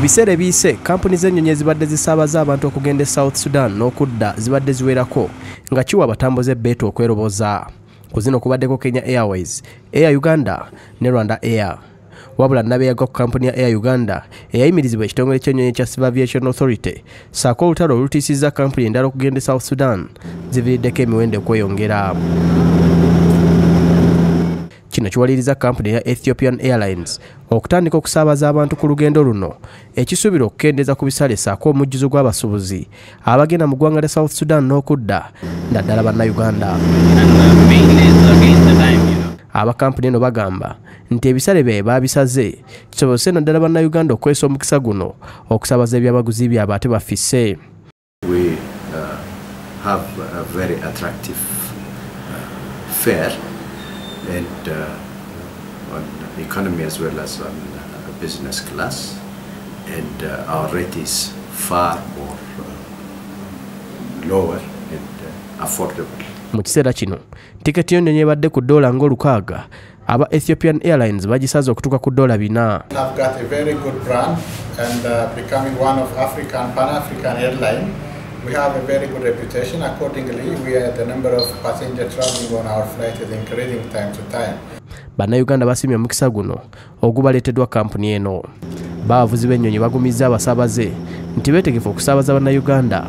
mu biseera ebiyise kampuni z'ennyonyi ezibadde zisaabaza abantu okugenda e south sudan n'okudda zibadde ziwerako nga kiwa abatambuze beetu okweroboza? Ku zino kubaddeko kenya airways air uganda ne rwanda air. Wabula nabeeyaga ku kampuni ya air uganda eyayimirizibwa ekitongole ky'ennyonyi kya civil aviation authority saako olutalo olutiisizza kampuni endala okugenda e south sudan ziviiriddeko emiwendo okweyongera kino kiwaliriza kampuni ya ethiopian airlines okutandika okusaabaza abantu ku lugendo luno. Ekisuubira okukendeeza ku bisale saako omujjuzo gw'abasuubuzi abagenda mu ggwanga lya south sudan n'okudda naddala bannayuganda. Abakampuni eno bagamba nti ebisale byabe baabisaze kisobozese naddala bannayuganda okwesa omukisa guno okusaabaza ebyamaguzi byabwe ate bafisse. We uh, have a very attractive uh, fare and uh, on economy as well as on uh, business class and uh, our rate is far more uh, lower and uh, affordable. mu kiseera kino tiketi yonnyonyi ebadde ku ddoola ng'olukaaga aba ethiopian airlines bagisaze okutuuka ku ddoola bina have got a very good brand and uh, becoming one of African, Pan-African airline. We have a very good reputation. Accordingly, we are the number of passenger traveling on our flight is increasing time to time. bannayuganda basiimye omukisa guno ogubaleeteddwa kampuni eno baabavuzi b'ennyonyi bagumizza abasaabaze nti beetegefu okusaabaza bannayuganda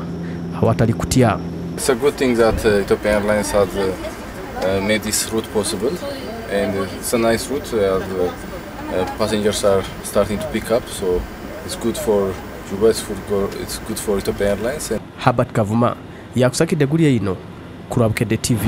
awatali kutya It's a good thing that uh, Ethiopian Airlines has uh, uh, made this route possible, and uh, it's a nice route. Uh, the uh, passengers are starting to pick up, so it's good for Habat Kavuma yakusakidde Deguria Ino, ku lwabukedde tv